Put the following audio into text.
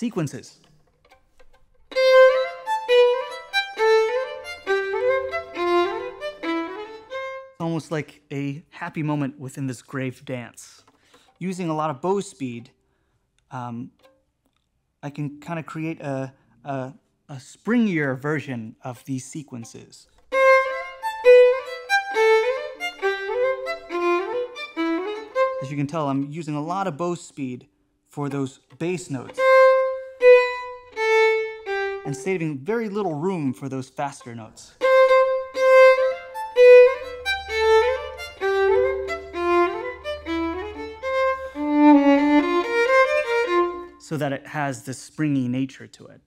sequences. almost like a happy moment within this grave dance. Using a lot of bow speed, um, I can kind of create a, a, a springier version of these sequences. As you can tell, I'm using a lot of bow speed for those bass notes and saving very little room for those faster notes. so that it has this springy nature to it.